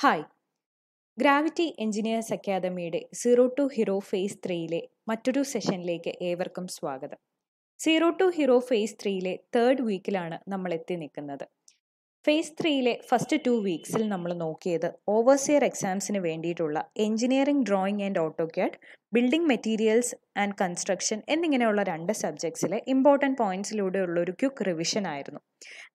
Hi gravity engineers അക്കാദമിയുടെ zero to hero phase ത്രീയിലെ മറ്റൊരു സെഷനിലേക്ക് ഏവർക്കും സ്വാഗതം. സീറോ ടു ഹീറോ ഫേസ് ത്രീയിലെ തേർഡ് വീക്കിലാണ് നമ്മൾ എത്തി നിൽക്കുന്നത്. ഫേസ് ത്രീയിലെ ഫസ്റ്റ് ടു വീക്സിൽ നമ്മൾ നോക്കിയത് ഓവർസിയർ എക്സാംസിന് വേണ്ടിയിട്ടുള്ള engineering drawing and AutoCAD building materials and construction എന്നിങ്ങനെയുള്ള രണ്ട് സബ്ജക്ട്സിലെ ഇമ്പോർട്ടന്റ് പോയിന്റ്സിലൂടെയുള്ള ഒരു ക്യുക്ക് റിവിഷൻ ആയിരുന്നു.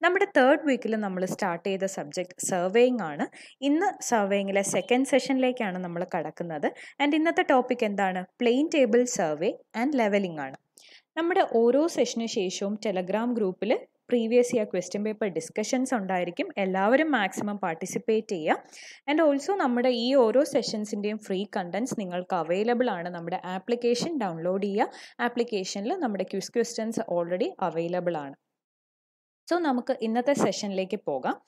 നമ്മുടെ തേർഡ് വീക്കിൽ നമ്മൾ സ്റ്റാർട്ട് ചെയ്ത സബ്ജക്ട് സർവേയിങ് ആണ്. ഇന്ന് സർവേയിങ്ങിലെ സെക്കൻഡ് സെഷനിലേക്കാണ് നമ്മൾ കടക്കുന്നത്. ആൻഡ് ഇന്നത്തെ ടോപ്പിക് എന്താണ്? Plane table survey and levelling ആണ്. നമ്മുടെ ഓരോ സെഷന് ശേഷവും ടെലഗ്രാം ഗ്രൂപ്പിൽ previous year question paper discussions ഉണ്ടായിരിക്കും. എല്ലാവരും മാക്സിമം പാർട്ടിസിപ്പേറ്റ് ചെയ്യുക ആൻഡ് ഓൾസോ നമ്മുടെ ഈ ഓരോ സെഷൻസിന്റെയും ഫ്രീ കണ്ടൻസ് നിങ്ങൾക്ക് അവൈലബിൾ ആണ്. നമ്മുടെ ആപ്ലിക്കേഷൻ ഡൗൺലോഡ് ചെയ്യുക. ആപ്ലിക്കേഷനിൽ നമ്മുടെ ക്യൂസ് ക്വസ്റ്റ്യൻസ് ഓൾറെഡി അവൈലബിൾ ആണ്. സോ നമുക്ക് ഇന്നത്തെ സെഷനിലേക്ക് പോകാം.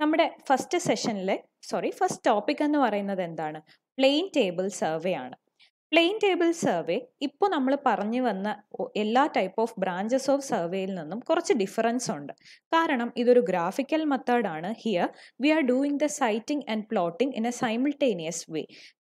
നമ്മുടെ ഫസ്റ്റ് സെഷനിലെ സോറി ഫസ്റ്റ് ടോപ്പിക് എന്ന് പറയുന്നത് എന്താണ്? പ്ലെയിൻ ടേബിൾ സർവേ ആണ്. പ്ലെയിൻ ടേബിൾ സർവേ ഇപ്പോൾ നമ്മൾ പറഞ്ഞു വന്ന എല്ലാ ടൈപ്പ് ഓഫ് ബ്രാഞ്ചസ് ഓഫ് സർവേയിൽ നിന്നും കുറച്ച് ഡിഫറൻസ് ഉണ്ട്. കാരണം ഇതൊരു ഗ്രാഫിക്കൽ മെത്തേഡാണ് here we are doing the sighting and plotting in a simultaneous way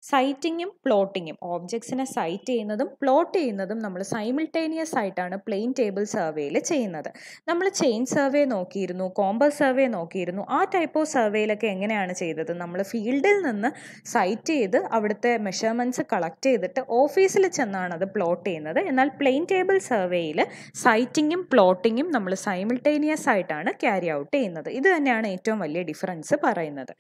സൈറ്റിങ്ങും പ്ലോട്ടിങ്ങും ഓബ്ജക്ട്സിനെ സൈറ്റ് ചെയ്യുന്നതും പ്ലോട്ട് ചെയ്യുന്നതും നമ്മൾ സൈമിൾട്ടേനിയസ് ആയിട്ടാണ് പ്ലെയിൻ ടേബിൾ സർവേയിൽ ചെയ്യുന്നത്. നമ്മൾ ചെയിൻ സർവേ നോക്കിയിരുന്നു കോമ്പസ് സർവേ നോക്കിയിരുന്നു. ആ ടൈപ്പ് ഓഫ് സർവേയിലൊക്കെ എങ്ങനെയാണ് ചെയ്തത്? നമ്മൾ ഫീൽഡിൽ നിന്ന് സൈറ്റ് ചെയ്ത് അവിടുത്തെ മെഷർമെന്റ്സ് കളക്ട് ചെയ്തിട്ട് ഓഫീസിൽ ചെന്നാണ് അത് പ്ലോട്ട് ചെയ്യുന്നത്. എന്നാൽ പ്ലെയിൻ ടേബിൾ സർവേയിൽ സൈറ്റിങ്ങും പ്ലോട്ടിങ്ങും നമ്മൾ സൈമിൾട്ടേനിയസ് ആയിട്ടാണ് ക്യാരി ഔട്ട് ചെയ്യുന്നത്. ഇത് തന്നെയാണ് ഏറ്റവും വലിയ ഡിഫറൻസ് പറയുന്നത്.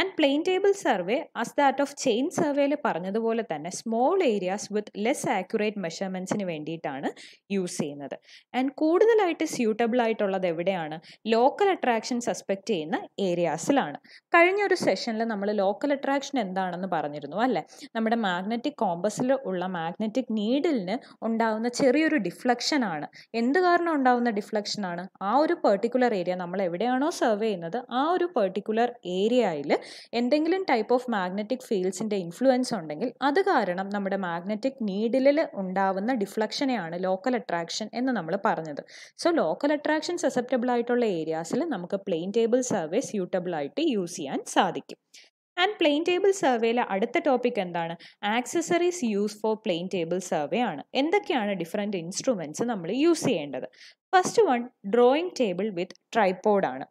And plane table survey as that of chain സർവേയിൽ പറഞ്ഞതുപോലെ തന്നെ small areas with less accurate മെഷർമെന്റ്സിന് വേണ്ടിയിട്ടാണ് യൂസ് ചെയ്യുന്നത്. ആൻഡ് കൂടുതലായിട്ട് സ്യൂട്ടബിൾ ആയിട്ടുള്ളത് എവിടെയാണ്? ലോക്കൽ അട്രാക്ഷൻ സസ്പെക്റ്റ് ചെയ്യുന്ന ഏരിയാസിലാണ് കഴിഞ്ഞ ഒരു സെഷനിൽ നമ്മൾ ലോക്കൽ അട്രാക്ഷൻ എന്താണെന്ന് പറഞ്ഞിരുന്നു അല്ലേ? നമ്മുടെ മാഗ്നറ്റിക് കോമ്പസിൽ ഉള്ള മാഗ്നറ്റിക് നീഡിലിന് ഉണ്ടാകുന്ന ചെറിയൊരു ഡിഫ്ലക്ഷൻ ആണ്. എന്ത് കാരണം ഉണ്ടാകുന്ന ഡിഫ്ലക്ഷൻ ആണ്? ആ ഒരു പെർട്ടിക്കുലർ ഏരിയ നമ്മൾ എവിടെയാണോ സർവേ ചെയ്യുന്നത് ആ ഒരു പെർട്ടിക്കുലർ ഏരിയയിൽ എന്തെങ്കിലും ടൈപ്പ് ഓഫ് മാഗ്നറ്റിക് ഫീൽഡ്സിന്റെ ഇൻഫ്ലുവൻസ് ഉണ്ടെങ്കിൽ അത് കാരണം നമ്മുടെ മാഗ്നറ്റിക് നീഡിലിൽ ഉണ്ടാവുന്ന ഡിഫ്ലക്ഷനെയാണ് ലോക്കൽ അട്രാക്ഷൻ എന്ന് നമ്മൾ പറഞ്ഞത്. സോ ലോക്കൽ അട്രാക്ഷൻ സസെപ്റ്റബിൾ ആയിട്ടുള്ള ഏരിയാസിൽ നമുക്ക് പ്ലെയിൻ ടേബിൾ സർവേ സ്യൂട്ടബിൾ ആയിട്ട് യൂസ് ചെയ്യാൻ സാധിക്കും. ആൻഡ് പ്ലെയിൻ ടേബിൾ സർവേയിലെ അടുത്ത ടോപ്പിക് എന്താണ്? Accessories use for plane table survey ആണ്. എന്തൊക്കെയാണ് ഡിഫറെന്റ് ഇൻസ്ട്രുമെന്റ്സ് നമ്മൾ യൂസ് ചെയ്യേണ്ടത്? First one drawing table with tripod ആണ്.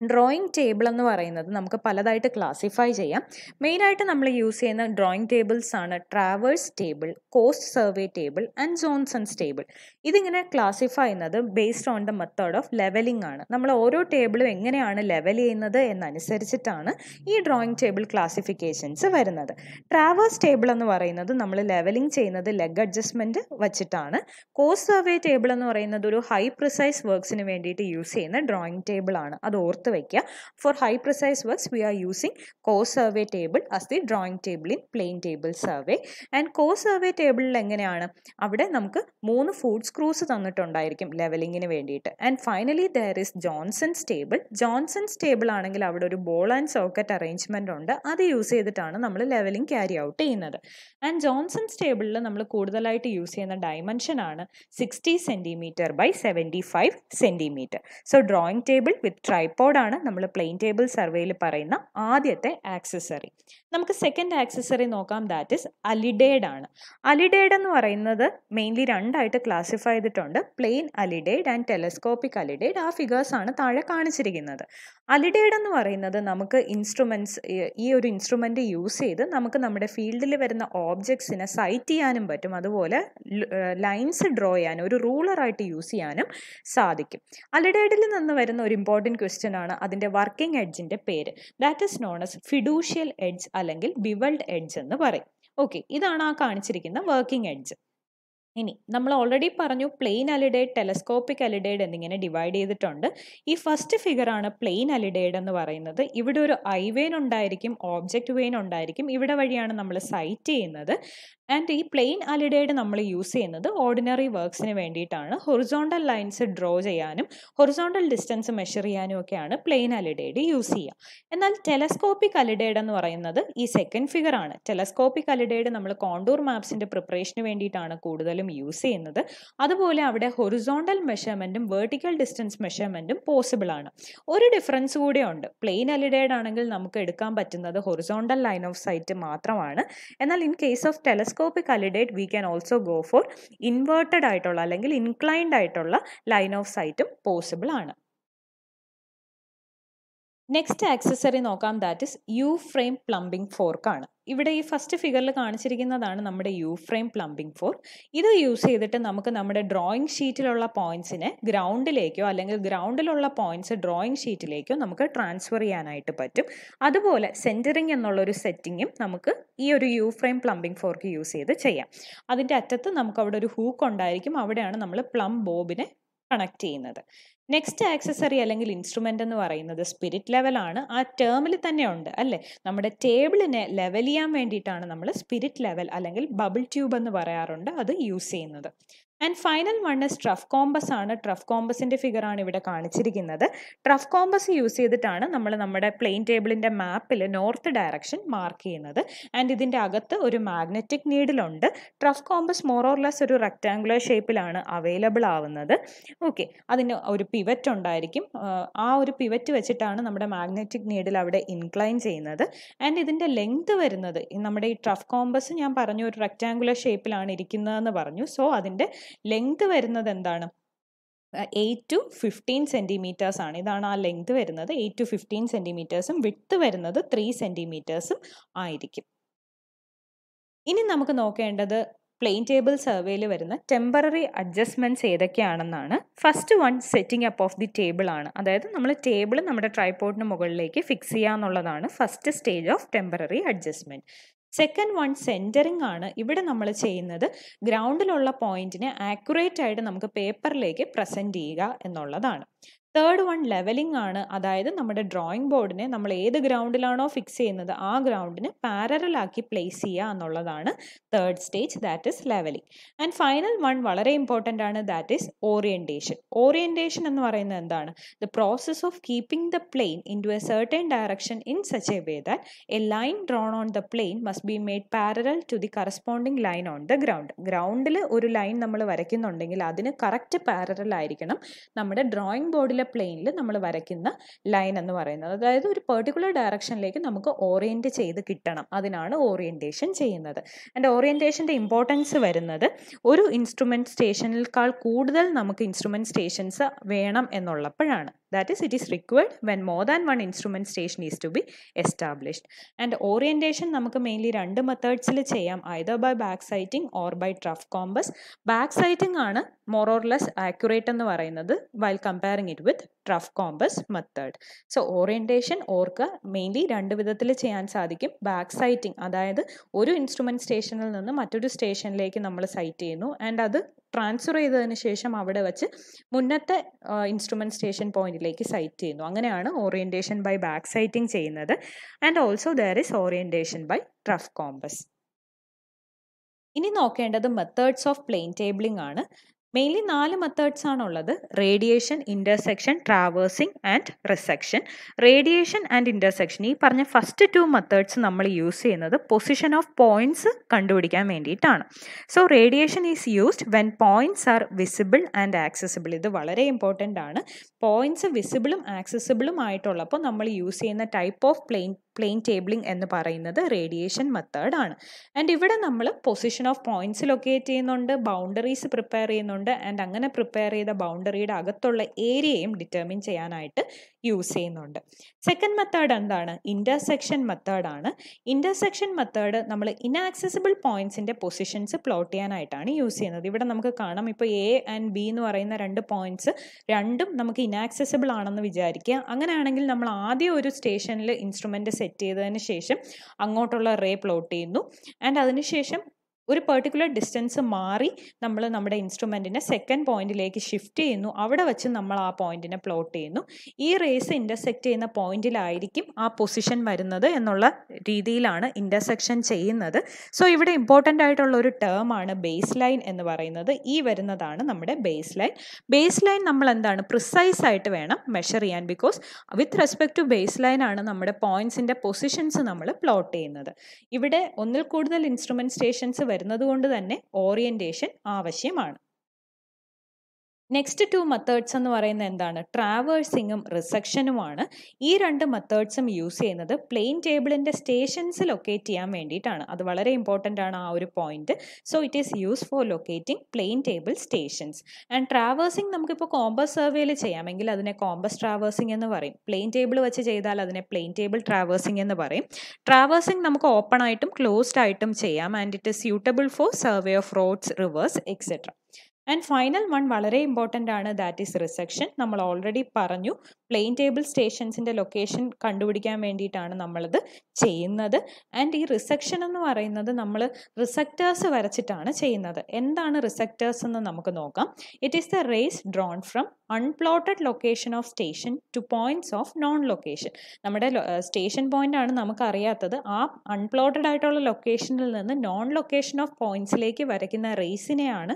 ഡ്രോയിങ് ടേബിൾ എന്ന് പറയുന്നത് നമുക്ക് പലതായിട്ട് ക്ലാസിഫൈ ചെയ്യാം. മെയിനായിട്ട് നമ്മൾ യൂസ് ചെയ്യുന്ന ഡ്രോയിങ് ടേബിൾസ് ആണ് traverse table coast survey table and Johnson's table ഇതിങ്ങനെ ക്ലാസിഫൈ ചെയ്യുന്നത് based on the method of levelling ആണ്. നമ്മൾ ഓരോ ടേബിളും എങ്ങനെയാണ് ലെവൽ ചെയ്യുന്നത് എന്നനുസരിച്ചിട്ടാണ് ഈ ഡ്രോയിങ് ടേബിൾ ക്ലാസിഫിക്കേഷൻസ് വരുന്നത്. ട്രാവേഴ്സ് ടേബിൾ എന്ന് പറയുന്നത് നമ്മൾ ലെവലിംഗ് ചെയ്യുന്നത് ലെഗ് അഡ്ജസ്റ്റ്മെന്റ് വച്ചിട്ടാണ്. കോസ്റ്റ് സർവേ ടേബിൾ എന്ന് പറയുന്നത് ഒരു ഹൈ പ്രിസൈസ് വർക്ക്സിന് വേണ്ടിയിട്ട് യൂസ് ചെയ്യുന്ന ഡ്രോയിങ് ടേബിൾ ആണ്. അത് ഓർത്ത് വയ്ക്കുക for high precise works we are using co survey table as the drawing table in plane table survey and co survey ടേബിളിൽ എങ്ങനെയാണ്? അവിടെ നമുക്ക് മൂന്ന് ഫുഡ് സ്ക്രൂസ് തന്നിട്ടുണ്ടായിരിക്കും ലെവലിങ്ങിന് വേണ്ടിയിട്ട്. And finally there is Johnson's table Johnson's table ആണെങ്കിൽ അവിടെ ഒരു ബോൾ ആൻഡ് സോക്കറ്റ് അറേഞ്ച്മെന്റ് ഉണ്ട്. അത് യൂസ് ചെയ്തിട്ടാണ് നമ്മൾ ലെവലിംഗ് ക്യാരി ഔട്ട് ചെയ്യുന്നത്. ആൻഡ് ജോൺസൺസ് ടേബിളിൽ നമ്മൾ കൂടുതലായിട്ട് യൂസ് ചെയ്യുന്ന ഡയമെൻഷൻ ആണ് sixty centimetre by seventy five centimetre so drawing table with tripod ആണ് നമ്മൾ പ്ലെയിൻ ടേബിൾ സർവേയിൽ പറയുന്ന ആദ്യത്തെ ആക്സസറി. നമുക്ക് സെക്കൻഡ് ആക്സസറി നോക്കാം. ദാറ്റ് ഇസ് അലിഡേഡ് ആണ്. അലിഡേഡ് എന്ന് പറയുന്നത് മെയിൻലി രണ്ടായിട്ട് ക്ലാസിഫൈ ചെയ്തിട്ടുണ്ട്. Plain alidade and telescopic alidade ആ ഫിഗേഴ്സ് ആണ് താഴെ കാണിച്ചിരിക്കുന്നത്. അലിഡേഡ് എന്ന് പറയുന്നത് നമുക്ക് ഇൻസ്ട്രുമെന്റ്സ് ഈ ഒരു ഇൻസ്ട്രുമെന്റ് യൂസ് ചെയ്ത് നമുക്ക് നമ്മുടെ ഫീൽഡിൽ വരുന്ന ഓബ്ജക്ട്സിനെ സൈറ്റ് ചെയ്യാനും പറ്റും. അതുപോലെ ലൈൻസ് ഡ്രോ ചെയ്യാനും ഒരു റൂളറായിട്ട് യൂസ് ചെയ്യാനും സാധിക്കും. അലിഡേഡിൽ നിന്ന് വരുന്ന ഒരു ഇമ്പോർട്ടന്റ് ക്വസ്റ്റ്യൻ ആണ് അതിന്റെ വർക്കിംഗ് എഡ്ജിന്റെ പേര്. That is known as fiducial edge അല്ലെങ്കിൽ ബിവൾഡ് എഡ്ജ് എന്ന് പറയും. ഓക്കെ ഇതാണ് ആ കാണിച്ചിരിക്കുന്ന വർക്കിംഗ് എഡ്ജ്. ഇനി നമ്മൾ ഓൾറെഡി പറഞ്ഞു പ്ലെയിൻ അലിഡേഡ് ടെലസ്കോപ്പിക് അലിഡേഡ് എന്നിങ്ങനെ ഡിവൈഡ് ചെയ്തിട്ടുണ്ട്. ഈ ഫസ്റ്റ് ഫിഗർ ആണ് പ്ലെയിൻ അലിഡേഡ് എന്ന് പറയുന്നത്. ഇവിടെ ഒരു ഐ വെയിൻ ഉണ്ടായിരിക്കും ഓബ്ജക്റ്റ് വെയിൻ ഉണ്ടായിരിക്കും. ഇവിടെ വഴിയാണ് നമ്മൾ സൈറ്റ് ചെയ്യുന്നത്. ആൻഡ് ഈ പ്ലെയിൻ അലിഡേഡ് നമ്മൾ യൂസ് ചെയ്യുന്നത് ഓർഡിനറി വർക്ക്സിന് വേണ്ടിയിട്ടാണ്. ഹൊറിസോണ്ടൽ ലൈൻസ് ഡ്രോ ചെയ്യാനും ഹൊറിസോണ്ടൽ ഡിസ്റ്റൻസ് മെഷർ ചെയ്യാനും ഒക്കെയാണ് പ്ലെയിൻ അലിഡേഡ് യൂസ് ചെയ്യുക. എന്നാൽ ടെലസ്കോപ്പിക് അലിഡേഡ് എന്ന് പറയുന്നത് ഈ സെക്കൻഡ് ഫിഗർ ആണ്. ടെലസ്കോപ്പിക് അലിഡേഡ് നമ്മൾ കോണ്ടൂർ മാപ്സിന്റെ പ്രിപ്പറേഷന് വേണ്ടിയിട്ടാണ് കൂടുതലും യൂസ് ചെയ്യുന്നത്. അതുപോലെ അവിടെ ഹൊറിസോണ്ടൽ മെഷർമെന്റും വേർട്ടിക്കൽ ഡിസ്റ്റൻസ് മെഷർമെന്റും പോസിബിൾ ആണ്. ഒരു ഡിഫറൻസ് കൂടെ ഉണ്ട്. പ്ലെയിൻ അലിഡേഡ് ആണെങ്കിൽ നമുക്ക് എടുക്കാൻ പറ്റുന്നത് ഹൊറിസോണ്ടൽ ലൈൻ ഓഫ് സൈറ്റ് മാത്രമാണ്. എന്നാൽ in case of telescopic alidade we can also go for inverted ആയിട്ടുള്ള അല്ലെങ്കിൽ ഇൻക്ലൈൻഡ് ആയിട്ടുള്ള ലൈൻ ഓഫ് സൈറ്റും പോസിബിൾ ആണ്. നെക്സ്റ്റ് ആക്സസറി നോക്കാം. That is U frame plumbing ഫോർക്കാണ് ഇവിടെ ഈ ഫസ്റ്റ് ഫിഗറിൽ കാണിച്ചിരിക്കുന്നതാണ് നമ്മുടെ യു ഫ്രെയിം പ്ലംബിംഗ് ഫോർ ഇത് യൂസ് ചെയ്തിട്ട് നമുക്ക് നമ്മുടെ ഡ്രോയിങ് ഷീറ്റിലുള്ള പോയിന്റ്സിനെ ഗ്രൗണ്ടിലേക്കോ അല്ലെങ്കിൽ ഗ്രൗണ്ടിലുള്ള പോയിന്റ്സ് ഡ്രോയിങ് ഷീറ്റിലേക്കോ നമുക്ക് ട്രാൻസ്ഫർ ചെയ്യാനായിട്ട് പറ്റും. അതുപോലെ സെന്ററിങ് എന്നുള്ളൊരു സെറ്റിങ്ങും നമുക്ക് ഈ ഒരു U frame plumbing fork use ചെയ്ത് ചെയ്യാം. അതിന്റെ അറ്റത്ത് നമുക്ക് അവിടെ ഒരു ഹൂക്ക് ഉണ്ടായിരിക്കും. അവിടെയാണ് നമ്മൾ പ്ലം ബോബിനെ കണക്ട് ചെയ്യുന്നത്. നെക്സ്റ്റ് ആക്സസറി അല്ലെങ്കിൽ ഇൻസ്ട്രുമെന്റ് എന്ന് പറയുന്നത് സ്പിരിറ്റ് ലെവലാണ് ആ ടേമിൽ തന്നെ ഉണ്ട് അല്ലേ? നമ്മുടെ ടേബിളിനെ ലെവൽ ചെയ്യാൻ വേണ്ടിയിട്ടാണ് നമ്മൾ സ്പിരിറ്റ് ലെവൽ അല്ലെങ്കിൽ ബബിൾ ട്യൂബ് എന്ന് പറയാറുണ്ട് അത് യൂസ് ചെയ്യുന്നത്. And final one is trough compass ആണ്. ട്രഫ് ഫിഗർ ആണ് ഇവിടെ കാണിച്ചിരിക്കുന്നത്. ട്രഫ് കോമ്പസ് യൂസ് ചെയ്തിട്ടാണ് നമ്മൾ നമ്മുടെ പ്ലെയിൻ ടേബിളിന്റെ മാപ്പിൽ നോർത്ത് ഡയറക്ഷൻ മാർക്ക് ചെയ്യുന്നത്. ആൻഡ് ഇതിന്റെ അകത്ത് ഒരു magnetic നീഡിലുണ്ട് trough compass more or less ഒരു റെക്ടാങ്കുലർ ഷേപ്പിലാണ് അവൈലബിൾ ആവുന്നത്. ഓക്കെ അതിന് ഒരു പിവറ്റ് ഉണ്ടായിരിക്കും. ആ ഒരു പിവറ്റ് വെച്ചിട്ടാണ് നമ്മുടെ മാഗ്നറ്റിക് നീഡിൽ അവിടെ ഇൻക്ലൈൻ ചെയ്യുന്നത്. ആൻഡ് ഇതിന്റെ ലെങ്ത് വരുന്നത് നമ്മുടെ ഈ ട്രഫ് കോമ്പസ് ഞാൻ പറഞ്ഞു ഒരു റെക്ടാങ്കുലർ ഷേപ്പിലാണ് ഇരിക്കുന്നതെന്ന് പറഞ്ഞു. സോ അതിന്റെ ലെങ്ത് വരുന്നത് എന്താണ്? എയ്റ്റ് ടു ഫിഫ്റ്റീൻ സെന്റിമീറ്റേഴ്സ് ആണ്. ഇതാണ് ആ ലെങ്ത് വരുന്നത്. എയ്റ്റ് ടു ഫിഫ്റ്റീൻ സെന്റിമീറ്റേഴ്സും വിട്ത് വരുന്നത് ത്രീ സെന്റിമീറ്റേഴ്സും ആയിരിക്കും. ഇനി നമുക്ക് നോക്കേണ്ടത് പ്ലെയിൻ ടേബിൾ സർവേയിൽ വരുന്ന temporary adjustments ഏതൊക്കെയാണെന്നാണ്. First one setting up of the table ആണ്. അതായത് നമ്മൾ ടേബിൾ നമ്മുടെ ട്രൈപോർട്ടിന് മുകളിലേക്ക് ഫിക്സ് ചെയ്യുക എന്നുള്ളതാണ് first stage of temporary adjustment second one centring ആണ് ഇവിടെ നമ്മൾ ചെയ്യുന്നത്. ഗ്രൗണ്ടിലുള്ള പോയിന്റിനെ ആക്യുറേറ്റ് ആയിട്ട് നമുക്ക് പേപ്പറിലേക്ക് പ്രസന്റ് ചെയ്യുക എന്നുള്ളതാണ്. തേർഡ് വൺ ലെവലിംഗ് ആണ്. അതായത് നമ്മുടെ ഡ്രോയിങ് ബോർഡിനെ നമ്മൾ ഏത് ഗ്രൗണ്ടിലാണോ ഫിക്സ് ചെയ്യുന്നത് ആ ഗ്രൗണ്ടിന് പാരലാക്കി പ്ലേസ് ചെയ്യുക എന്നുള്ളതാണ് third stage that is levelling and final one വളരെ ഇമ്പോർട്ടന്റ് ആണ് ദാറ്റ് ഈസ് ഓറിയന്റേഷൻ ഓറിയന്റേഷൻ എന്ന് പറയുന്നത് എന്താണ്? The process of keeping the plane into a certain direction in such a way that a line drawn on the plane must be made parallel to the corresponding line on the ground ഗ്രൗണ്ടിൽ ഒരു line നമ്മൾ വരയ്ക്കുന്നുണ്ടെങ്കിൽ അതിന് correct parallel ആയിരിക്കണം നമ്മുടെ drawing ബോർഡിലെ പ്ലെയിനിൽ നമ്മൾ വരയ്ക്കുന്ന ലൈൻ എന്ന് പറയുന്നത്. അതായത് ഒരു പെർട്ടിക്കുലർ ഡയറക്ഷനിലേക്ക് നമുക്ക് ഓറിയന്റ് ചെയ്ത് കിട്ടണം. അതിനാണ് ഓറിയന്റേഷൻ ചെയ്യുന്നത്. ആൻഡ് ഓറിയന്റേഷന്റെ ഇമ്പോർട്ടൻസ് വരുന്നത് ഒരു ഇൻസ്ട്രുമെന്റ് സ്റ്റേഷനിൽക്കാൾ കൂടുതൽ നമുക്ക് ഇൻസ്ട്രുമെന്റ് സ്റ്റേഷൻസ് വേണം എന്നുള്ളപ്പോഴാണ്. That is it is required when more than one instrument station is to be established and orientation നമുക്ക് മെയിൻലി രണ്ട് മെത്തേഡ്സിൽ ചെയ്യാം. Either by back sighting or by trough compass back sighting ആണ് more or less accurate എന്ന് പറയുന്നത് while comparing it with trough compass method so orientation ഓർക്കുക mainly രണ്ട് വിധത്തിൽ ചെയ്യാൻ സാധിക്കും. ബാക്ക് സൈറ്റിംഗ് അതായത് ഒരു ഇൻസ്ട്രുമെന്റ് സ്റ്റേഷനിൽ നിന്ന് മറ്റൊരു സ്റ്റേഷനിലേക്ക് നമ്മൾ സൈറ്റ് ചെയ്യുന്നു. ആൻഡ് അത് ട്രാൻസ്ഫർ ചെയ്തതിന് ശേഷം അവിടെ വെച്ച് മുന്നത്തെ ഇൻസ്ട്രുമെന്റ് സ്റ്റേഷൻ പോയിന്റിലേക്ക് സൈറ്റ് ചെയ്യുന്നു. അങ്ങനെയാണ് ഓറിയന്റേഷൻ ബൈ ബാക്ക് സൈറ്റിംഗ് ചെയ്യുന്നത്. And also there is orientation by trough compass ഇനി നോക്കേണ്ടത് മെത്തേഡ്സ് ഓഫ് പ്ലെയിൻ ടേബിളിംഗ് ആണ്. മെയിൻലി നാല് മെത്തേഡ്സ് ആണുള്ളത്. Radiation intersection traversing and resection radiation and intersection ഈ പറഞ്ഞ ഫസ്റ്റ് ടു മെത്തേഡ്സ് നമ്മൾ യൂസ് ചെയ്യുന്നത് പൊസിഷൻ ഓഫ് പോയിന്റ്സ് കണ്ടുപിടിക്കാൻ വേണ്ടിയിട്ടാണ്. So radiation is used when points are visible and accessible ഇത് വളരെ ഇമ്പോർട്ടന്റ് ആണ്. പോയിന്റ്സ് വിസിബിളും ആക്സസിബിളും ആയിട്ടുള്ളപ്പോൾ നമ്മൾ യൂസ് ചെയ്യുന്ന type of plane plane tabling എന്ന് പറയുന്നത് റേഡിയേഷൻ മെത്തേഡ് ആണ്. ആൻഡ് ഇവിടെ നമ്മൾ പൊസിഷൻ ഓഫ് പോയിന്റ്സ് ലൊക്കേറ്റ് ചെയ്യുന്നുണ്ട് ബൗണ്ടറീസ് പ്രിപ്പയർ ചെയ്യുന്നുണ്ട് ആൻഡ് അങ്ങനെ പ്രിപ്പയർ ചെയ്ത ബൗണ്ടറിയുടെ അകത്തുള്ള ഏരിയയും ഡിറ്റർമിൻ ചെയ്യാനായിട്ട് യൂസ് ചെയ്യുന്നുണ്ട്. സെക്കൻഡ് മെത്തേഡ് എന്താണ്? ഇന്റർസെക്ഷൻ മെത്തേഡാണ് ഇന്റർസെക്ഷൻ മെത്തേഡ് നമ്മൾ ഇനാക്സസിബിൾ പോയിന്റ്സിന്റെ പൊസിഷൻസ് പ്ലോട്ട് ചെയ്യാനായിട്ടാണ് യൂസ് ചെയ്യുന്നത്. ഇവിടെ നമുക്ക് കാണാം ഇപ്പോൾ എ ആൻഡ് ബി എന്ന് പറയുന്ന രണ്ട് പോയിന്റ്സ് രണ്ടും നമുക്ക് ഇനാക്സസിബിൾ ആണെന്ന് വിചാരിക്കുക. അങ്ങനെയാണെങ്കിൽ നമ്മൾ ആദ്യം ഒരു സ്റ്റേഷനിൽ ഇൻസ്ട്രുമെന്റ് സെറ്റ് ചെയ്തതിന് ശേഷം അങ്ങോട്ടുള്ള റേ പ്ലോട്ട് ചെയ്യുന്നു. ആൻഡ് അതിനുശേഷം ഒരു പെർട്ടിക്കുലർ ഡിസ്റ്റൻസ് മാറി നമ്മൾ നമ്മുടെ ഇൻസ്ട്രുമെന്റിനെ സെക്കൻഡ് പോയിന്റിലേക്ക് ഷിഫ്റ്റ് ചെയ്യുന്നു. അവിടെ വെച്ച് നമ്മൾ ആ പോയിന്റിനെ പ്ലോട്ട് ചെയ്യുന്നു. ഈ റേസ് ഇന്റർസെക്റ്റ് ചെയ്യുന്ന പോയിന്റിലായിരിക്കും ആ പൊസിഷൻ വരുന്നത് എന്നുള്ള രീതിയിലാണ് ഇന്റർസെക്ഷൻ ചെയ്യുന്നത്. സോ ഇവിടെ ഇമ്പോർട്ടന്റ് ആയിട്ടുള്ള ഒരു ടേം ആണ് ബേസ് ലൈൻ എന്ന് പറയുന്നത്. ഈ വരുന്നതാണ് നമ്മുടെ ബേസ് ലൈൻ ബേസ് ലൈൻ നമ്മൾ എന്താണ്? പ്രിസൈസ് ആയിട്ട് വേണം മെഷർ ചെയ്യാൻ because with respect to base line ആണ് നമ്മുടെ പോയിന്റ്സിന്റെ പൊസിഷൻസ് നമ്മൾ പ്ലോട്ട് ചെയ്യുന്നത്. ഇവിടെ ഒന്നിൽ കൂടുതൽ ഇൻസ്ട്രുമെന്റ് സ്റ്റേഷൻസ് വരുന്നത് കൊണ്ട് തന്നെ ഓറിയന്റേഷൻ ആവശ്യമാണ്. നെക്സ്റ്റ് ടു മെത്തേഡ്സ് എന്ന് പറയുന്നത് എന്താണ്? ട്രാവേഴ്സിങ്ങും റിസക്ഷനുമാണ് ഈ രണ്ട് മെത്തേഡ്സും യൂസ് ചെയ്യുന്നത് പ്ലെയിൻ ടേബിളിന്റെ സ്റ്റേഷൻസ് ലൊക്കേറ്റ് ചെയ്യാൻ വേണ്ടിയിട്ടാണ്. അത് വളരെ ഇമ്പോർട്ടന്റ് ആണ് ആ ഒരു point so it is use for locating plane table stations and traversing നമുക്കിപ്പോൾ കോമ്പസ് സർവേയിൽ ചെയ്യാമെങ്കിൽ അതിനെ കോമ്പസ് ട്രാവേഴ്സിംഗ് എന്ന് പറയും. പ്ലെയിൻ ടേബിൾ വെച്ച് ചെയ്താൽ അതിനെ പ്ലെയിൻ ടേബിൾ ട്രാവേഴ്സിംഗ് എന്ന് പറയും. ട്രാവേഴ്സിംഗ് നമുക്ക് ഓപ്പൺ ആയിട്ടും ക്ലോസ്ഡ് ആയിട്ടും ചെയ്യാം. And it is suitable for survey of roads rivers etcetera and final one വളരെ ഇമ്പോർട്ടന്റ് ആണ് ദാറ്റ് ഈസ് റിസെക്ഷൻ നമ്മൾ ഓൾറെഡി പറഞ്ഞു പ്ലെയിൻ ടേബിൾ സ്റ്റേഷൻസിന്റെ ലൊക്കേഷൻ കണ്ടുപിടിക്കാൻ വേണ്ടിയിട്ടാണ് നമ്മളത് ചെയ്യുന്നത്. ആൻഡ് ഈ റിസെക്ഷൻ എന്ന് പറയുന്നത് നമ്മൾ റിസെക്റ്റേഴ്സ് വരച്ചിട്ടാണ് ചെയ്യുന്നത്. എന്താണ് റിസെക്റ്റേഴ്സ് എന്ന് നമുക്ക് നോക്കാം. It is the rays drawn from unplotted location of station to points of known location നമ്മുടെ സ്റ്റേഷൻ പോയിന്റ് ആണ് നമുക്ക് അറിയാത്തത്. ആ അൺപ്ലോട്ടഡ് ആയിട്ടുള്ള ലൊക്കേഷനിൽ നിന്ന് നോൺ ലൊക്കേഷൻ ഓഫ് പോയിന്റ്സിലേക്ക് വരയ്ക്കുന്ന റേസിനെയാണ്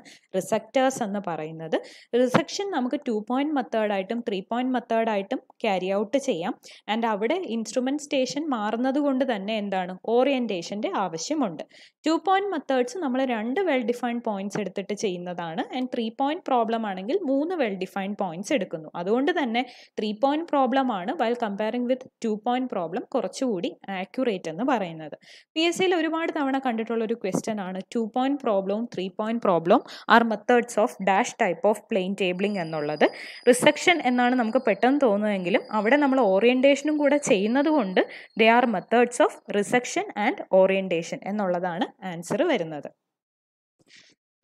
റിസെക്റ്റേഴ്സ് എന്ന് പറയുന്നത്. റിസക്ഷൻ നമുക്ക് ടു പോയിന്റ് മെത്തേഡായിട്ടും ത്രീ പോയിന്റ് മെത്തേഡായിട്ടും ക്യാരി ഔട്ട് ചെയ്യാം. ആൻഡ് അവിടെ ഇൻസ്ട്രുമെന്റ് സ്റ്റേഷൻ മാറുന്നത് കൊണ്ട് തന്നെ എന്താണ്? ഓറിയന്റേഷന്റെ ആവശ്യമുണ്ട്. ടു പോയിന്റ് മെത്തേഡ്സ് നമ്മൾ രണ്ട് വെൽ ഡിഫൈൻഡ് പോയിന്റ്സ് എടുത്തിട്ട് ചെയ്യുന്നതാണ്. ആൻഡ് ത്രീ പോയിന്റ് പ്രോബ്ലം ആണെങ്കിൽ മൂന്ന് വെൽ ഡിഫൈൻഡ് പോയിന്റ്സ് എടുക്കുന്നു. അതുകൊണ്ട് തന്നെ ത്രീ പോയിന്റ് പ്രോബ്ലം ആണ് while comparing with two point problem കുറച്ചുകൂടി ആക്യുറേറ്റ് എന്ന് പറയുന്നത്. പി എസ് സിയിൽ ഒരുപാട് തവണ കണ്ടിട്ടുള്ള ഒരു ക്വസ്റ്റ്യൻ ആണ്. ടു പോയിന്റ് പ്രോബ്ലവും three point പ്രോബ്ലവും are methods of dash type of plane tabling എന്നുള്ളത്. റിസെക്ഷൻ എന്നാണ് നമുക്ക് പെട്ടെന്ന് തോന്നുമെങ്കിലും അവിടെ നമ്മൾ ഓറിയന്റേഷനും കൂടെ ചെയ്യുന്നത് കൊണ്ട് they are methods of resection and orientation എന്നുള്ളതാണ് ആൻസർ വരുന്നത്.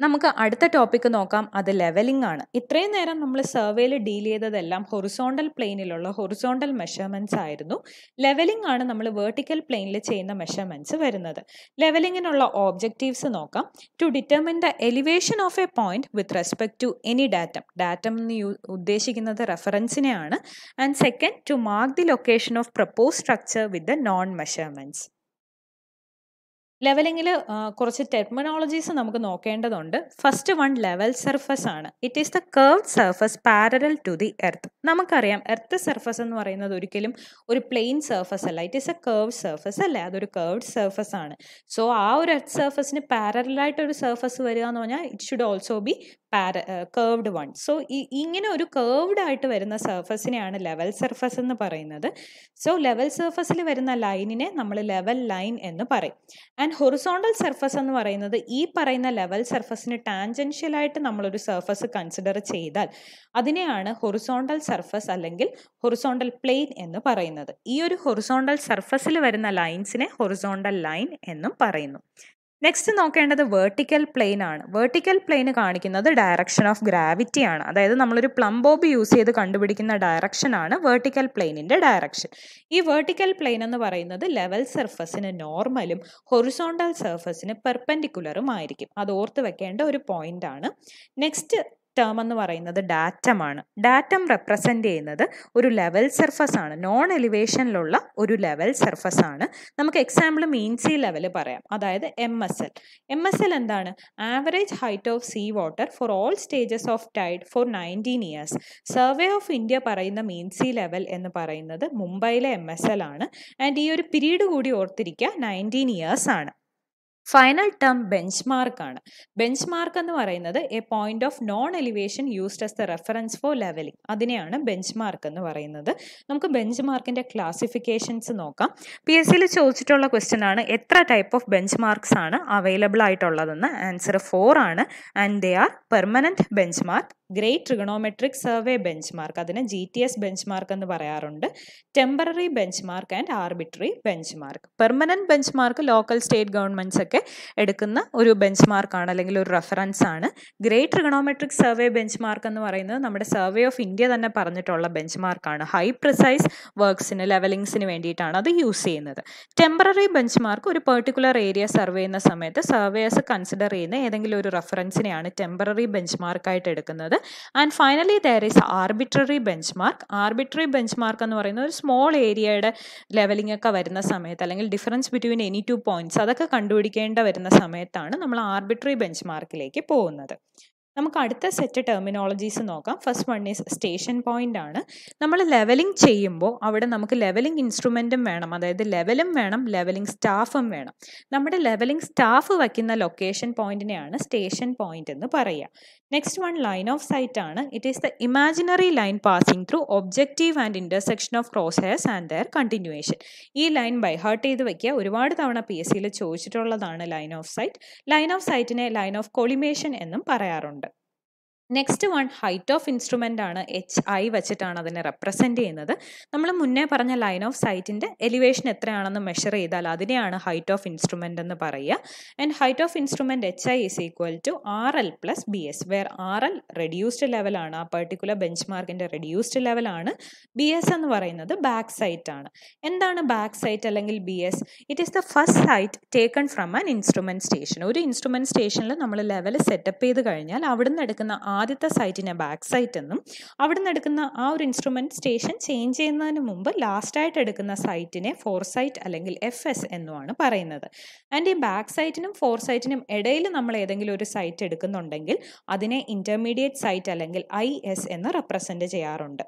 നമുക്ക് അടുത്ത ടോപ്പിക്ക് നോക്കാം. അത് ലെവലിംഗ് ആണ്. ഇത്രയും നേരം നമ്മൾ സർവേയിൽ ഡീൽ ചെയ്തതെല്ലാം ഹൊറിസോണ്ടൽ പ്ലെയിനിലുള്ള ഹൊറിസോണ്ടൽ മെഷർമെന്റ്സ് ആയിരുന്നു. ലെവലിംഗ് ആണ് നമ്മൾ വേർട്ടിക്കൽ പ്ലെയിനിൽ ചെയ്യുന്ന മെഷർമെന്റ്സ് വരുന്നത്. ലെവലിങ്ങിനുള്ള ഓബ്ജക്റ്റീവ്സ് നോക്കാം. To determine the elevation of a point with respect to any datum datum എന്ന് ഉദ്ദേശിക്കുന്നത് റെഫറൻസിനെയാണ് and second to mark the location of proposed structure with the known measurements ലെവലിങ്ങിൽ കുറച്ച് ടെർമിനോളജീസ് നമുക്ക് നോക്കേണ്ടതുണ്ട്. ഫസ്റ്റ് വൺ ലെവൽ സർഫസ് ആണ്. It is the curved surface parallel to the earth നമുക്കറിയാം earth surface എന്ന് പറയുന്നത് ഒരിക്കലും ഒരു പ്ലെയിൻ സർഫസ് അല്ല. It is a curved surface അല്ലേ? അതൊരു കർവ്ഡ് സർഫസ് ആണ്. സോ ആ ഒരു എർത്ത് സർഫസിന് പാരലായിട്ട് ഒരു സർഫസ് വരിക എന്ന് പറഞ്ഞാൽ it should also be para curved one so ഇങ്ങനെ ഒരു കേർവ്ഡ് ആയിട്ട് വരുന്ന സർഫസിനെയാണ് ലെവൽ സർഫസ് എന്ന് പറയുന്നത്. സോ ലെവൽ സർഫസിൽ വരുന്ന ലൈനിനെ നമ്മൾ ലെവൽ ലൈൻ എന്ന് പറയും. ആൻഡ് ഹൊറിസോണ്ടൽ സർഫസ് എന്ന് പറയുന്നത് ഈ പറയുന്ന ലെവൽ സർഫസിന് ടാൻജൻഷ്യലായിട്ട് നമ്മളൊരു സർഫസ് കൺസിഡർ ചെയ്താൽ അതിനെയാണ് ഹൊറിസോണ്ടൽ സർഫസ് അല്ലെങ്കിൽ ഹൊറിസോണ്ടൽ പ്ലെയിൻ എന്ന് പറയുന്നത്. ഈ ഒരു ഹൊറിസോണ്ടൽ സർഫസിൽ വരുന്ന ലൈൻസിനെ ഹൊറിസോണ്ടൽ ലൈൻ എന്നും പറയുന്നു. നെക്സ്റ്റ് നോക്കേണ്ടത് വേർട്ടിക്കൽ പ്ലെയിൻ ആണ്. വേർട്ടിക്കൽ പ്ലെയിൻ കാണിക്കുന്നത് ഡയറക്ഷൻ ഓഫ് ഗ്രാവിറ്റി ആണ്. അതായത് നമ്മളൊരു പ്ലം ബോബ് യൂസ് ചെയ്ത് കണ്ടുപിടിക്കുന്ന ഡയറക്ഷൻ ആണ് വേർട്ടിക്കൽ പ്ലെയിനിന്റെ ഡയറക്ഷൻ ഈ വേർട്ടിക്കൽ പ്ലെയിൻ എന്ന് പറയുന്നത് ലെവൽ സർഫസിന് നോർമലും ഹൊറിസോണ്ടൽ സർഫസിന് പെർപെൻഡിക്കുലറും ആയിരിക്കും. അത് ഓർത്ത് വെക്കേണ്ട ഒരു പോയിന്റ് ആണ്. നെക്സ്റ്റ് ടേം എന്ന് പറയുന്നത് ഡാറ്റമാണ് ഡാറ്റം റെപ്രസെന്റ് ചെയ്യുന്നത് ഒരു ലെവൽ സർഫസ് ആണ്. നോൺ എലിവേഷനിലുള്ള ഒരു ലെവൽ സർഫസ് ആണ്. നമുക്ക് എക്സാമ്പിൾ മീൻ സി ലെവൽ പറയാം. അതായത് M S L M S L എന്താണ്? Average height of sea water for all stages of tide for nineteen years survey of India പറയുന്ന മീൻ സി ലെവൽ എന്ന് പറയുന്നത് മുംബൈയിലെ എം എസ് എൽ ആണ്. And ഈ ഒരു പീരീഡ് കൂടി ഓർത്തിരിക്കുക നയന്റീൻ ഇയേഴ്സ് ആണ്. ഫൈനൽ ടേം ബെഞ്ച് മാർക്ക് ആണ്. ബെഞ്ച് മാർക്ക് എന്ന് പറയുന്നത് a point of known elevation used as the reference for levelling അതിനെയാണ് ബെഞ്ച് മാർക്ക് എന്ന് പറയുന്നത്. നമുക്ക് ബെഞ്ച് മാർക്കിന്റെ ക്ലാസിഫിക്കേഷൻസ് നോക്കാം. പി എസ് സിയിൽ ചോദിച്ചിട്ടുള്ള ക്വസ്റ്റ്യൻ ആണ് എത്ര ടൈപ്പ് ഓഫ് ബെഞ്ച് മാർക്സ് ആണ് അവൈലബിൾ ആയിട്ടുള്ളതെന്ന്? ആൻസർ ഫോർ ആണ്. And they are permanent bench mark great trigonometric survey bench mark അതിനെ G T S bench mark എന്ന് പറയാറുണ്ട്. Temporary bench mark and arbitrary bench mark permanent bench mark local state governments ഒക്കെ ഒക്കെ എടുക്കുന്ന ഒരു bench മാർക്കാണ് അല്ലെങ്കിൽ ഒരു റെഫറൻസ് ആണ്. Great trigonometric survey bench mark എന്ന് പറയുന്നത് നമ്മുടെ സർവേ ഓഫ് ഇന്ത്യ തന്നെ പറഞ്ഞിട്ടുള്ള ബെഞ്ച് മാർക്കാണ് ഹൈ പ്രിസൈസ് വർക്ക്സിന് ലെവലിങ്സിന് വേണ്ടിയിട്ടാണ് അത് യൂസ് ചെയ്യുന്നത്. ടെമ്പററി ബെഞ്ച് മാർക്ക് ഒരു പെർട്ടിക്കുലർ ഏരിയ സർവേ ചെയ്യുന്ന സമയത്ത് സർവേയേഴ്സ് കൺസിഡർ ചെയ്യുന്ന ഏതെങ്കിലും ഒരു റെഫറൻസിനെയാണ് ടെമ്പററി ബെഞ്ച് മാർക്കായിട്ട് എടുക്കുന്നത്. And finally there is arbitrary bench mark arbitrary bench mark എന്ന് പറയുന്നത് ഒരു സ്മോൾ ഏരിയയുടെ ലെവലിംഗ് ഒക്കെ വരുന്ന സമയത്ത് അല്ലെങ്കിൽ difference between any two points അതൊക്കെ കണ്ടുപിടിക്കേണ്ട വരുന്ന സമയത്താണ് നമ്മൾ ആർബിട്രറി ബെഞ്ച് മാർക്കിലേക്ക് പോകുന്നത്. നമുക്ക് അടുത്ത സെറ്റ് ടെർമിനോളജീസ് നോക്കാം. First one is station point ആണ്. നമ്മൾ ലെവലിംഗ് ചെയ്യുമ്പോൾ അവിടെ നമുക്ക് ലെവലിംഗ് ഇൻസ്ട്രുമെന്റും വേണം. അതായത് ലെവലും വേണം ലെവലിംഗ് സ്റ്റാഫും വേണം. നമ്മുടെ ലെവലിംഗ് സ്റ്റാഫ് വയ്ക്കുന്ന ലൊക്കേഷൻ പോയിന്റിനെയാണ് സ്റ്റേഷൻ പോയിന്റ് എന്ന് പറയുക. Next one line of sight ആണ്. It is the imaginary line passing through objective and intersection of cross hairs and their continuation ഈ ലൈൻ ബൈ ബൈഹാർട്ട് ചെയ്ത് വയ്ക്കുക ഒരുപാട് തവണ പി എസ് സിയിൽ ചോദിച്ചിട്ടുള്ളതാണ് line of sight line of സൈറ്റിനെ line of collimation എന്നും പറയാറുണ്ട്. Next one height of instrument ആണ് H I വെച്ചിട്ടാണ് അതിനെ റെപ്രസെന്റ് ചെയ്യുന്നത്. നമ്മൾ മുന്നേ പറഞ്ഞ ലൈൻ ഓഫ് സൈറ്റിന്റെ എലിവേഷൻ എത്രയാണെന്ന് മെഷർ ചെയ്താൽ അതിനെയാണ് ഹൈറ്റ് ഓഫ് ഇൻസ്ട്രുമെന്റ് എന്ന് പറയുക. And height of instrument H I is equal to R L plus B S where R L reduced ലെവലാണ് ആ പെർട്ടിക്കുലർ ബെഞ്ച് മാർക്കിന്റെ റെഡ്യൂസ്ഡ് ലെവലാണ് ബി എസ് എന്ന് പറയുന്നത് ബാക്ക് സൈറ്റ് ആണ്. എന്താണ് ബാക്ക് സൈറ്റ് അല്ലെങ്കിൽ B S it is the first sight taken from an instrument station ഒരു ഇൻസ്ട്രുമെന്റ് സ്റ്റേഷനിൽ നമ്മൾ ലെവൽ സെറ്റപ്പ് ചെയ്ത് കഴിഞ്ഞാൽ അവിടുന്ന് എടുക്കുന്ന ആദ്യത്തെ സൈറ്റിനെ ബാക്ക് സൈറ്റ് എന്നും അവിടെ നിന്ന് എടുക്കുന്ന ആ ഒരു ഇൻസ്ട്രുമെന്റ് സ്റ്റേഷൻ ചേഞ്ച് ചെയ്യുന്നതിന് മുമ്പ് ലാസ്റ്റായിട്ട് എടുക്കുന്ന സൈറ്റിനെ ഫോർ സൈറ്റ് അല്ലെങ്കിൽ എഫ് എസ് എന്നുമാണ് പറയുന്നത്. ആൻഡ് ഈ ബാക്ക് സൈറ്റിനും ഫോർ സൈറ്റിനും ഇടയിൽ നമ്മൾ ഏതെങ്കിലും ഒരു സൈറ്റ് എടുക്കുന്നുണ്ടെങ്കിൽ അതിനെ ഇന്റർമീഡിയറ്റ് സൈറ്റ് അല്ലെങ്കിൽ ഐ എസ് എന്ന് റെപ്രസെന്റ് ചെയ്യാറുണ്ട്.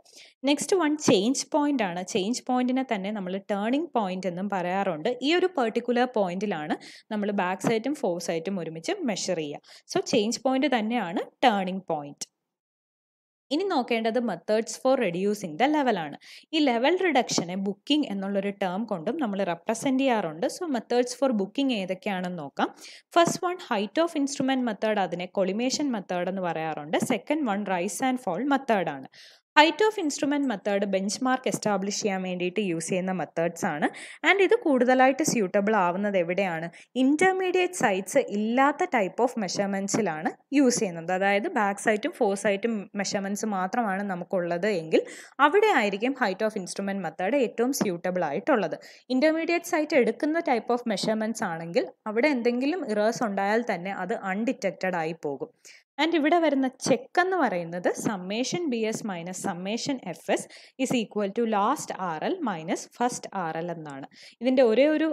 നെക്സ്റ്റ് വൺ ചേഞ്ച് പോയിന്റ് ആണ്. ചേഞ്ച് പോയിന്റിനെ തന്നെ നമ്മൾ ടേണിംഗ് പോയിന്റ് എന്നും പറയാറുണ്ട്. ഈ ഒരു പെർട്ടിക്കുലർ പോയിന്റിലാണ് നമ്മൾ ബാക്ക് സൈറ്റും ഫോർ സൈറ്റും ഒരുമിച്ച് മെഷർ ചെയ്യുക. സോ ചേഞ്ച് പോയിന്റ് തന്നെയാണ് ടേണിംഗ് പോയിന്റ് ഇനി നോക്കേണ്ടത് മെത്തേഡ്സ് ഫോർ റെഡ്യൂസിങ് ദ ലെവലാണ് ഈ ലെവൽ റിഡക്ഷനെ ബുക്കിംഗ് എന്നുള്ളൊരു ടേം കൊണ്ടും നമ്മൾ റെപ്രസെന്റ് ചെയ്യാറുണ്ട്. സോ മെത്തേഡ്സ് ഫോർ ബുക്കിംഗ് ഏതൊക്കെയാണെന്ന് നോക്കാം. First one height of instrument method അതിനെ കൊളിമേഷൻ മെത്തേഡ് എന്ന് പറയാറുണ്ട്. Second one rise and fall മെത്തേഡാണ് height of instrument method bench mark establish ചെയ്യാൻ വേണ്ടിയിട്ട് യൂസ് ചെയ്യുന്ന മെത്തേഡ്സ് ആണ്. ആൻഡ് ഇത് കൂടുതലായിട്ട് സ്യൂട്ടബിൾ ആവുന്നത് എവിടെയാണ്? ഇന്റർമീഡിയറ്റ് സൈറ്റ്സ് ഇല്ലാത്ത ടൈപ്പ് ഓഫ് മെഷർമെന്റ്സിലാണ് യൂസ് ചെയ്യുന്നത്. അതായത് ബാക്ക് സൈറ്റും ഫോർ സൈറ്റും മെഷർമെന്റ്സ് മാത്രമാണ് നമുക്കുള്ളത് എങ്കിൽ അവിടെ ആയിരിക്കും ഹൈറ്റ് ഓഫ് ഇൻസ്ട്രുമെന്റ് മെത്തേഡ് ഏറ്റവും സ്യൂട്ടബിൾ ആയിട്ടുള്ളത്. ഇന്റർമീഡിയറ്റ് സൈറ്റ് എടുക്കുന്ന ടൈപ്പ് ഓഫ് മെഷർമെന്റ്സ് ആണെങ്കിൽ അവിടെ എന്തെങ്കിലും ഇറേഴ്സ് ഉണ്ടായാൽ തന്നെ അത് അൺഡിറ്റക്റ്റഡ് ആയി പോകും. ആൻഡ് ഇവിടെ വരുന്ന ചെക്ക് എന്ന് പറയുന്നത് summation B S minus summation F S is equal to last R L minus first R L എന്നാണ്. ഇതിന്റെ ഒരേ ഒരു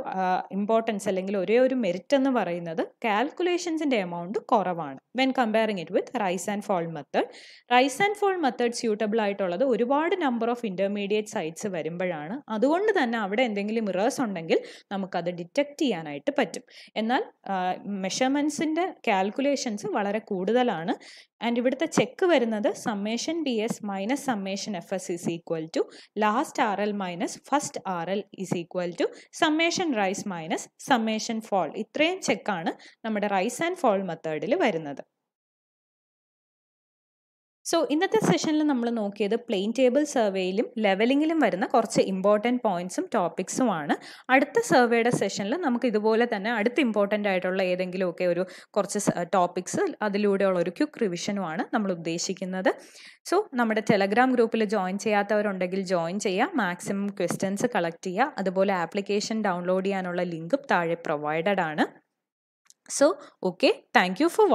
ഇമ്പോർട്ടൻസ് അല്ലെങ്കിൽ ഒരേ ഒരു മെറിറ്റ് എന്ന് പറയുന്നത് കാൽക്കുലേഷൻസിന്റെ എമൗണ്ട് കുറവാണ്. When comparing it with rise and fall method rise and fall method suitable ആയിട്ടുള്ളത് ഒരുപാട് നമ്പർ ഓഫ് ഇന്റർമീഡിയറ്റ് സൈറ്റ്സ് വരുമ്പോഴാണ്. അതുകൊണ്ട് തന്നെ അവിടെ എന്തെങ്കിലും മിറേഴ്സ് ഉണ്ടെങ്കിൽ നമുക്കത് ഡിറ്റക്റ്റ് ചെയ്യാനായിട്ട് പറ്റും. എന്നാൽ മെഷർമെൻസിന്റെ കാൽക്കുലേഷൻസ് വളരെ കൂടുതലാണ്. ആണ്. ആൻഡ് ഇവിടുത്തെ ചെക്ക് വരുന്നത് summation B S minus summation F S is equal to last R L minus first R L is equal to summation rise minus summation fall ഇത്രയും ചെക്കാണ് നമ്മുടെ റൈസ് ആൻഡ് ഫോൾ മെത്തേഡിൽ വരുന്നത്. സോ ഇന്നത്തെ സെഷനിൽ നമ്മൾ നോക്കിയത് പ്ലെയിൻ ടേബിൾ സർവേയിലും ലെവലിങ്ങിലും വരുന്ന കുറച്ച് ഇമ്പോർട്ടന്റ് പോയിന്റ്സും ടോപ്പിക്സും ആണ്. അടുത്ത സർവേയുടെ സെഷനിൽ നമുക്ക് ഇതുപോലെ തന്നെ അടുത്ത ഇമ്പോർട്ടന്റ് ആയിട്ടുള്ള ഏതെങ്കിലുമൊക്കെ ഒരു കുറച്ച് ടോപ്പിക്സ് അതിലൂടെയുള്ള ഒരു ക്യുക്ക് റിവിഷനുമാണ് നമ്മൾ ഉദ്ദേശിക്കുന്നത്. സോ നമ്മുടെ ടെലഗ്രാം ഗ്രൂപ്പിൽ ജോയിൻ ചെയ്യാത്തവരുണ്ടെങ്കിൽ ജോയിൻ ചെയ്യുക മാക്സിമം ക്വസ്റ്റ്യൻസ് കളക്ട് ചെയ്യുക അതുപോലെ ആപ്ലിക്കേഷൻ ഡൗൺലോഡ് ചെയ്യാനുള്ള ലിങ്കും താഴെ പ്രൊവൈഡഡ് ആണ്. So okay thank you for